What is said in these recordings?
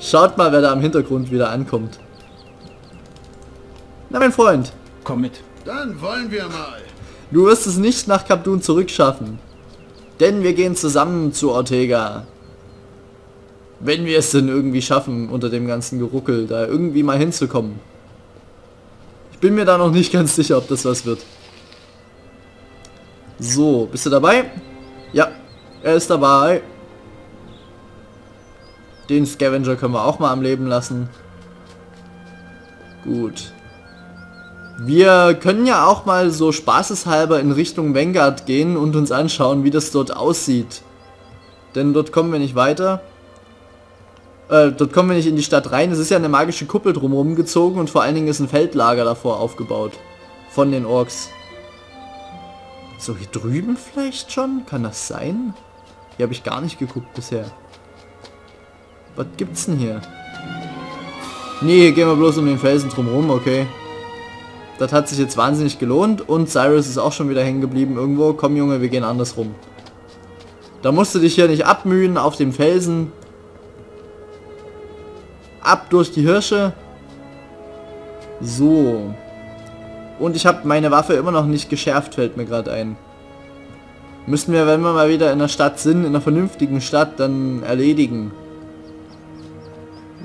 Schaut mal, wer da im Hintergrund wieder ankommt. Na, mein Freund. Komm mit. Dann wollen wir mal. Du wirst es nicht nach Kapdun zurückschaffen. Denn wir gehen zusammen zu Ortega. Wenn wir es denn irgendwie schaffen, unter dem ganzen Geruckel, da irgendwie mal hinzukommen. Ich bin mir da noch nicht ganz sicher, ob das was wird. So, bist du dabei? Ja, er ist dabei. Den Scavenger können wir auch mal am Leben lassen. Gut. Wir können ja auch mal so spaßeshalber in Richtung Vanguard gehen und uns anschauen, wie das dort aussieht. Denn dort kommen wir nicht weiter. Äh, dort kommen wir nicht in die Stadt rein. Es ist ja eine magische Kuppel drumherum gezogen und vor allen Dingen ist ein Feldlager davor aufgebaut. Von den Orks. So, hier drüben vielleicht schon? Kann das sein? Hier habe ich gar nicht geguckt bisher. Was gibt's denn hier? Nee, gehen wir bloß um den Felsen drumherum, okay. Das hat sich jetzt wahnsinnig gelohnt und Cyrus ist auch schon wieder hängen geblieben irgendwo. Komm Junge, wir gehen andersrum. Da musst du dich hier nicht abmühen auf dem Felsen. Ab durch die Hirsche. So. Und ich habe meine Waffe immer noch nicht geschärft, fällt mir gerade ein. Müssen wir, wenn wir mal wieder in der Stadt sind, in einer vernünftigen Stadt, dann erledigen.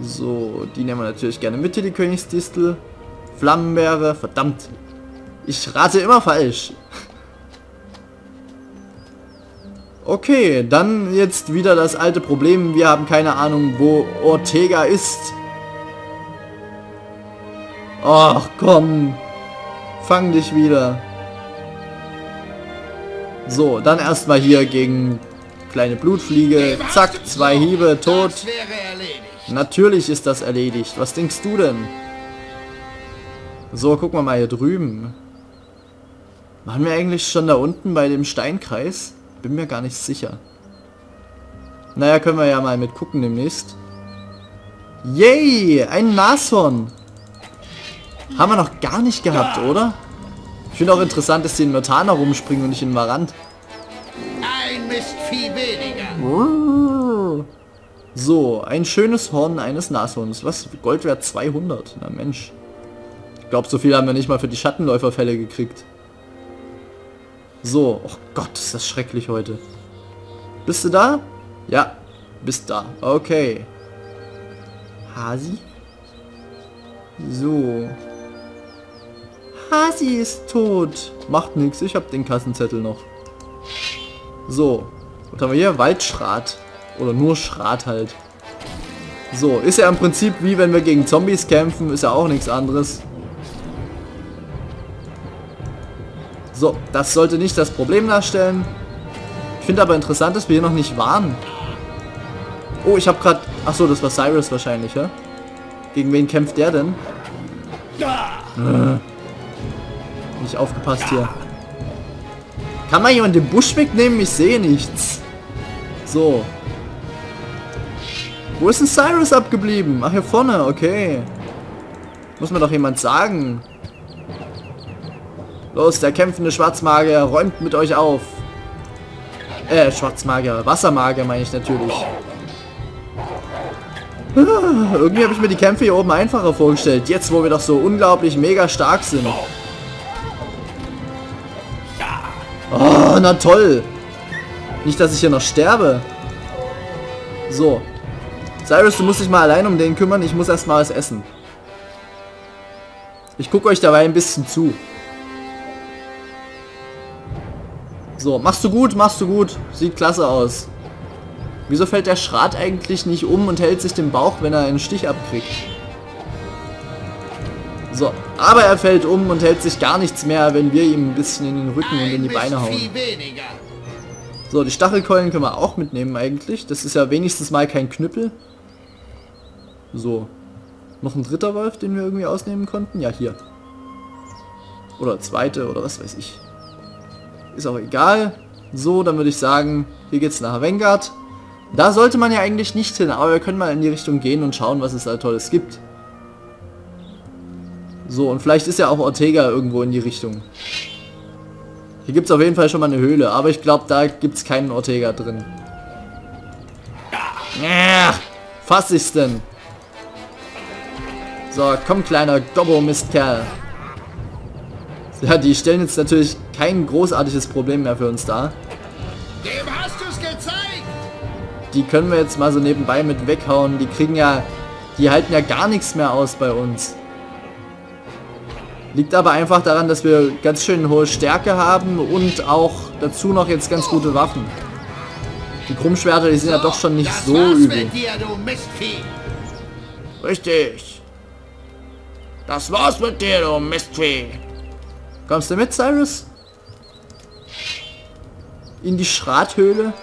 So, die nehmen wir natürlich gerne mit, die Königsdistel. Flammenbeere, verdammt. Ich rate immer falsch. Okay, dann jetzt wieder das alte Problem. Wir haben keine Ahnung, wo Ortega ist. Ach komm. Fang dich wieder. So, dann erstmal hier gegen kleine Blutfliege. Zack, zwei Hiebe, tot. Natürlich ist das erledigt. Was denkst du denn? So, gucken wir mal hier drüben. Waren wir eigentlich schon da unten bei dem Steinkreis? Bin mir gar nicht sicher. Naja, können wir ja mal mit gucken demnächst. Yay! Ein Nashorn! Haben wir noch gar nicht gehabt, oder? Ich finde auch interessant, dass die in Myrtana rumspringen und nicht in Marant. Ein Mistvieh weniger. So, ein schönes Horn eines Nashorns. Was? Goldwert 200. Na Mensch. Ich glaube, so viel haben wir nicht mal für die Schattenläuferfälle gekriegt. So, oh Gott, ist das schrecklich heute. Bist du da? Ja, bist da. Okay. Hasi? So. Hasi ist tot. Macht nichts, ich habe den Kassenzettel noch. So. Was haben wir hier? Waldschrat. Oder nur Schrat halt. So, ist ja im Prinzip wie wenn wir gegen Zombies kämpfen, ist ja auch nichts anderes. So, das sollte nicht das Problem darstellen. Ich finde aber interessant, dass wir hier noch nicht waren. Oh, ich habe gerade... Ach so, das war Cyrus wahrscheinlich, ja? Gegen wen kämpft der denn? Äh. Nicht aufgepasst hier. Kann man jemand den Busch wegnehmen? Ich sehe nichts. So. Wo ist denn Cyrus abgeblieben? Ach, hier vorne, okay. Muss mir doch jemand sagen. Los, der kämpfende Schwarzmagier räumt mit euch auf. Äh, Schwarzmagier. Wassermagier meine ich natürlich. Ah, irgendwie habe ich mir die Kämpfe hier oben einfacher vorgestellt. Jetzt, wo wir doch so unglaublich mega stark sind. Oh, na toll. Nicht, dass ich hier noch sterbe. So. Cyrus, du musst dich mal allein um den kümmern. Ich muss erstmal was essen. Ich gucke euch dabei ein bisschen zu. So, machst du gut, machst du gut. Sieht klasse aus. Wieso fällt der Schrat eigentlich nicht um und hält sich den Bauch, wenn er einen Stich abkriegt? So, aber er fällt um und hält sich gar nichts mehr, wenn wir ihm ein bisschen in den Rücken und in die Beine hauen. So, die Stachelkeulen können wir auch mitnehmen eigentlich. Das ist ja wenigstens mal kein Knüppel. So. Noch ein dritter Wolf, den wir irgendwie ausnehmen konnten? Ja, hier. Oder zweite oder was weiß ich. Ist auch egal. So, dann würde ich sagen, hier geht's nach Vanguard. Da sollte man ja eigentlich nicht hin, aber wir können mal in die Richtung gehen und schauen, was es da Tolles gibt. So, und vielleicht ist ja auch Ortega irgendwo in die Richtung. Hier gibt es auf jeden Fall schon mal eine Höhle, aber ich glaube, da gibt es keinen Ortega drin. Ja, fass ich's denn? So, komm kleiner Gobbo-Mistkerl. Ja, die stellen jetzt natürlich kein großartiges Problem mehr für uns dar. Dem hast du's gezeigt! Die können wir jetzt mal so nebenbei mit weghauen. Die kriegen ja... Die halten ja gar nichts mehr aus bei uns. Liegt aber einfach daran, dass wir ganz schön hohe Stärke haben und auch dazu noch jetzt ganz gute Waffen. Die Krummschwerter, die sind ja doch schon nicht das so war's übel. mit dir! Richtig. Das war's mit dir, du Mistvieh. Kommst du mit, Cyrus? In die Schrathöhle?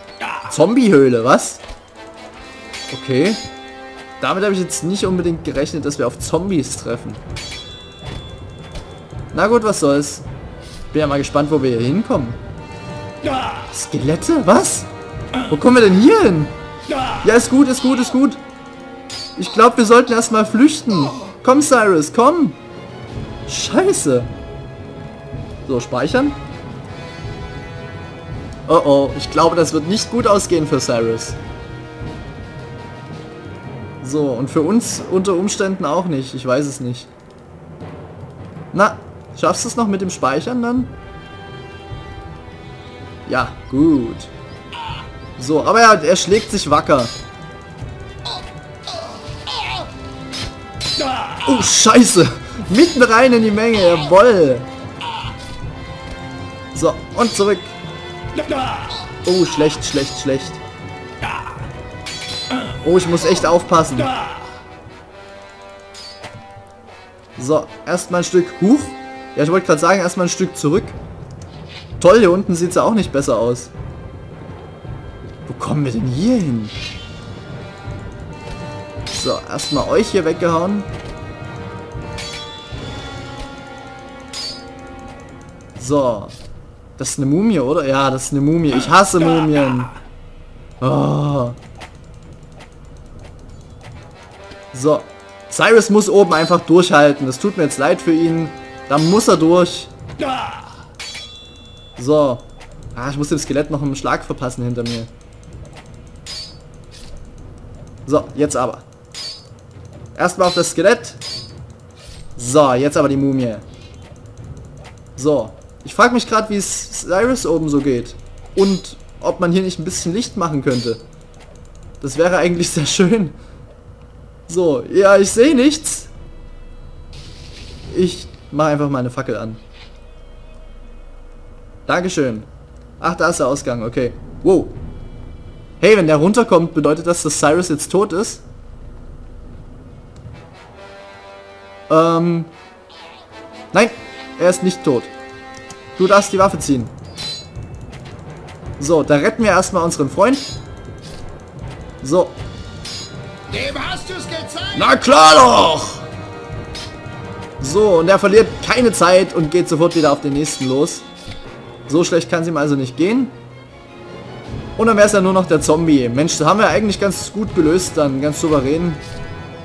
Zombiehöhle, was? Okay. Damit habe ich jetzt nicht unbedingt gerechnet, dass wir auf Zombies treffen. Na gut, was soll's. Bin ja mal gespannt, wo wir hier hinkommen. Skelette? Was? Wo kommen wir denn hier hin? Ja, ist gut, ist gut, ist gut. Ich glaube, wir sollten erstmal flüchten. Komm, Cyrus, komm. Scheiße. So, speichern. Oh oh, ich glaube, das wird nicht gut ausgehen für Cyrus. So, und für uns unter Umständen auch nicht. Ich weiß es nicht. Na, schaffst du es noch mit dem Speichern dann? Ja, gut. So, aber er, er schlägt sich wacker. Oh, scheiße. Mitten rein in die Menge, jawoll. So, und zurück. Oh, schlecht, schlecht, schlecht. Oh, ich muss echt aufpassen. So, erstmal ein Stück. Huch. Ja, ich wollte gerade sagen, erstmal ein Stück zurück. Toll, hier unten sieht es ja auch nicht besser aus. Wo kommen wir denn hier hin? So, erstmal euch hier weggehauen. So. Das ist eine Mumie, oder? Ja, das ist eine Mumie. Ich hasse Mumien. Oh. So. Cyrus muss oben einfach durchhalten. Das tut mir jetzt leid für ihn. Da muss er durch. So. Ah, ich muss dem Skelett noch einen Schlag verpassen hinter mir. So, jetzt aber. Erstmal auf das Skelett. So, jetzt aber die Mumie. So. Ich frage mich gerade, wie es Cyrus oben so geht. Und ob man hier nicht ein bisschen Licht machen könnte. Das wäre eigentlich sehr schön. So, ja, ich sehe nichts. Ich mache einfach mal eine Fackel an. Dankeschön. Ach, da ist der Ausgang, okay. Wow. Hey, wenn der runterkommt, bedeutet das, dass Cyrus jetzt tot ist? Ähm. Nein, er ist nicht tot. Du darfst die Waffe ziehen. So, da retten wir erstmal unseren Freund. So. Dem hast du's gezeigt! Na klar doch! So, und er verliert keine Zeit und geht sofort wieder auf den nächsten los. So schlecht kann es ihm also nicht gehen. Und dann wäre es ja nur noch der Zombie. Mensch, da haben wir eigentlich ganz gut gelöst dann, ganz souverän.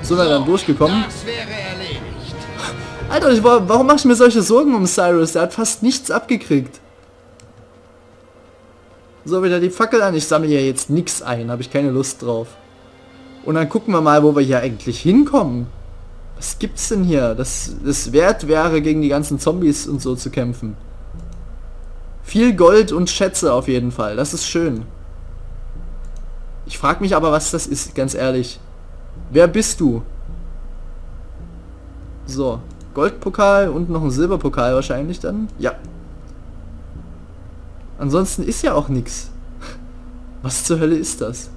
Sind wir dann durchgekommen. Das wäre. Alter, warum mache ich mir solche Sorgen um Cyrus? Der hat fast nichts abgekriegt. So, wieder die Fackel an. Ich sammle hier jetzt nichts ein. Habe ich keine Lust drauf. Und dann gucken wir mal, wo wir hier eigentlich hinkommen. Was gibt's denn hier? Das, das wert wäre, gegen die ganzen Zombies und so zu kämpfen. Viel Gold und Schätze auf jeden Fall. Das ist schön. Ich frage mich aber, was das ist, ganz ehrlich. Wer bist du? So, Goldpokal und noch ein Silberpokal wahrscheinlich dann. Ja. Ansonsten ist ja auch nichts. Was zur Hölle ist das?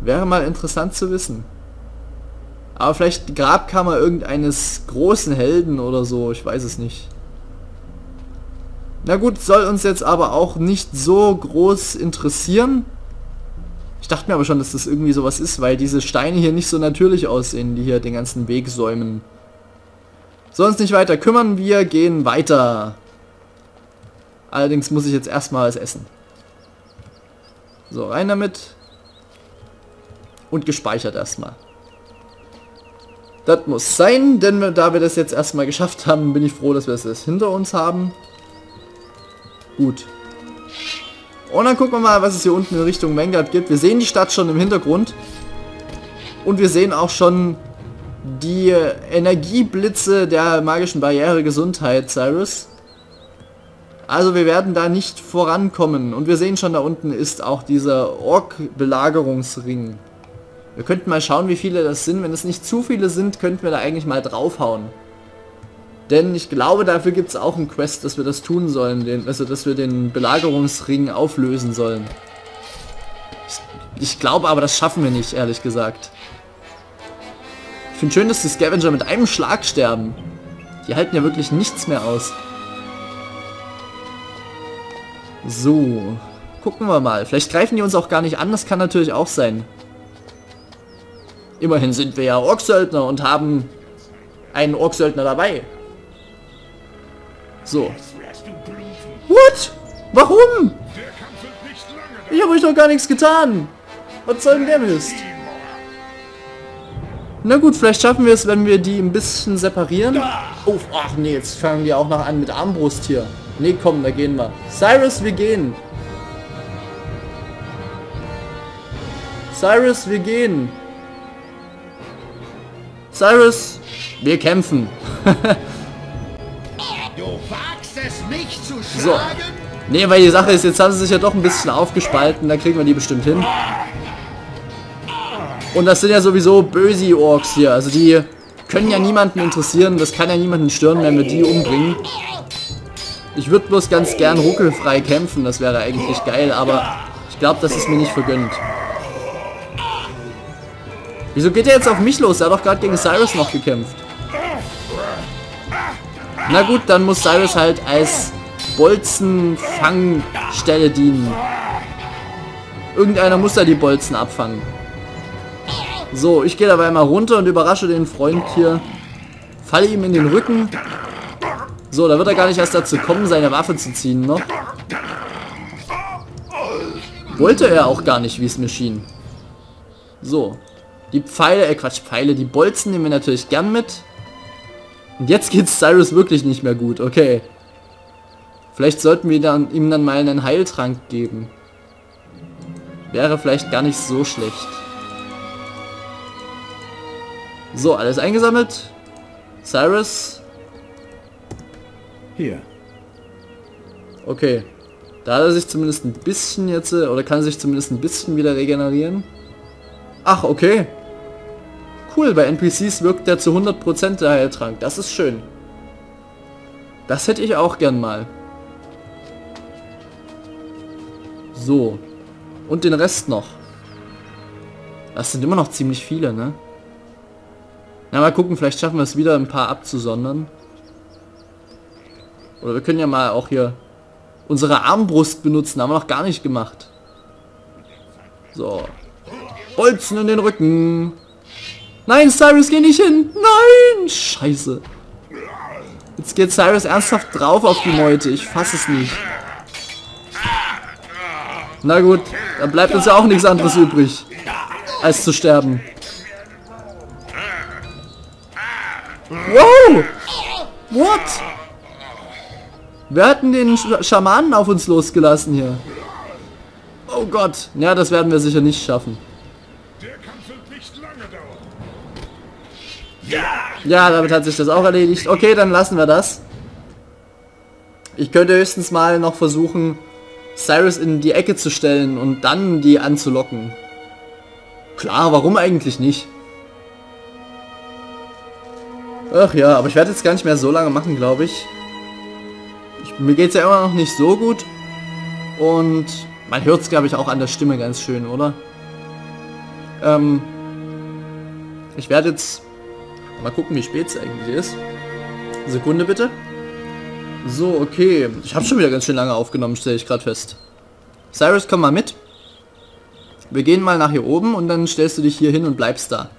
Wäre mal interessant zu wissen. Aber vielleicht Grabkammer irgendeines großen Helden oder so, ich weiß es nicht. Na gut, soll uns jetzt aber auch nicht so groß interessieren. Ich dachte mir aber schon, dass das irgendwie sowas ist, weil diese Steine hier nicht so natürlich aussehen, die hier den ganzen Weg säumen. Uns nicht weiter kümmern, wir gehen weiter. Allerdings muss ich jetzt erstmal was essen. So, rein damit. Und gespeichert erstmal. Das muss sein, denn da wir das jetzt erstmal geschafft haben, bin ich froh, dass wir es jetzt hinter uns haben. Gut. Und dann gucken wir mal, was es hier unten in Richtung Vanguard gibt. Wir sehen die Stadt schon im Hintergrund. Und wir sehen auch schon die Energieblitze der magischen Barriere Gesundheit, Cyrus. Also wir werden da nicht vorankommen. Und wir sehen schon, da unten ist auch dieser Ork-Belagerungsring. Wir könnten mal schauen, wie viele das sind. Wenn es nicht zu viele sind, könnten wir da eigentlich mal draufhauen. Denn ich glaube, dafür gibt es auch ein Quest, dass wir das tun sollen. Den, also, dass wir den Belagerungsring auflösen sollen. Ich, ich glaube aber, das schaffen wir nicht, ehrlich gesagt. Finde schön, dass die Scavenger mit einem Schlag sterben. Die halten ja wirklich nichts mehr aus. So. Gucken wir mal. Vielleicht greifen die uns auch gar nicht an. Das kann natürlich auch sein. Immerhin sind wir ja Orksöldner und haben einen Orksöldner dabei. So. What? Warum? Ich habe euch doch gar nichts getan. Was soll denn der Mist? Na gut, vielleicht schaffen wir es, wenn wir die ein bisschen separieren. Oh, ach nee, jetzt fangen wir auch noch an mit Armbrust hier. Nee, komm, da gehen wir. Cyrus, wir gehen. Cyrus, wir gehen. Cyrus, wir kämpfen. Du wagst es, mich zu So. schlagen? Nee, weil die Sache ist, jetzt haben sie sich ja doch ein bisschen aufgespalten, da kriegen wir die bestimmt hin. Und das sind ja sowieso böse Orks hier, also die können ja niemanden interessieren, das kann ja niemanden stören, wenn wir die umbringen. Ich würde bloß ganz gern ruckelfrei kämpfen, das wäre eigentlich geil, aber ich glaube, das ist mir nicht vergönnt. Wieso geht er jetzt auf mich los? Er hat doch gerade gegen Cyrus noch gekämpft. Na gut, dann muss Cyrus halt als Bolzenfangstelle dienen. Irgendeiner muss da die Bolzen abfangen. So, ich gehe dabei mal runter und überrasche den Freund hier. Falle ihm in den Rücken. So, da wird er gar nicht erst dazu kommen, seine Waffe zu ziehen noch. Wollte er auch gar nicht, wie es mir schien. So. Die Pfeile, äh Quatsch, Pfeile, die Bolzen nehmen wir natürlich gern mit. Und jetzt geht's Cyrus wirklich nicht mehr gut, okay. Vielleicht sollten wir dann, ihm dann mal einen Heiltrank geben. Wäre vielleicht gar nicht so schlecht. So, alles eingesammelt. Cyrus. Hier. Okay. Da hat er sich zumindest ein bisschen jetzt, äh, oder kann sich zumindest ein bisschen wieder regenerieren. Ach, okay. Cool, bei NPCs wirkt der zu 100% der Heiltrank. Das ist schön. Das hätte ich auch gern mal. So. Und den Rest noch. Das sind immer noch ziemlich viele, ne? Na, mal gucken, vielleicht schaffen wir es wieder, ein paar abzusondern. Oder wir können ja mal auch hier unsere Armbrust benutzen. Haben wir noch gar nicht gemacht. So. Bolzen in den Rücken. Nein, Cyrus, geh nicht hin. Nein, scheiße. Jetzt geht Cyrus ernsthaft drauf auf die Meute. Ich fasse es nicht. Na gut, dann bleibt uns ja auch nichts anderes übrig, als zu sterben. Wow! What? Wir hatten den Sch Schamanen auf uns losgelassen hier. Oh Gott. Ja, das werden wir sicher nicht schaffen. Der Kampf wird nicht lange dauern. Ja, damit hat sich das auch erledigt. Okay, dann lassen wir das. Ich könnte höchstens mal noch versuchen, Cyrus in die Ecke zu stellen und dann die anzulocken. Klar, warum eigentlich nicht? Ach ja, aber ich werde jetzt gar nicht mehr so lange machen, glaube ich. ich. Mir geht es ja immer noch nicht so gut. Und man hört es, glaube ich, auch an der Stimme ganz schön, oder? Ähm, ich werde jetzt mal gucken, wie spät es eigentlich ist. Sekunde bitte. So, okay. Ich habe schon wieder ganz schön lange aufgenommen, stelle ich gerade fest. Cyrus, komm mal mit. Wir gehen mal nach hier oben und dann stellst du dich hier hin und bleibst da.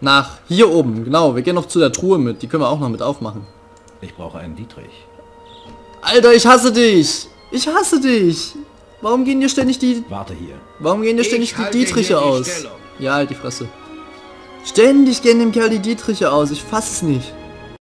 Nach hier oben, genau. Wir gehen noch zu der Truhe mit. Die können wir auch noch mit aufmachen. Ich brauche einen Dietrich. Alter, ich hasse dich. Ich hasse dich. Warum gehen dir ständig die... Warte hier. Warum gehen dir Ich ständig die Dietriche die aus? Stellung. Ja, halt die Fresse. Ständig gehen dem Kerl die Dietriche aus. Ich fass es nicht.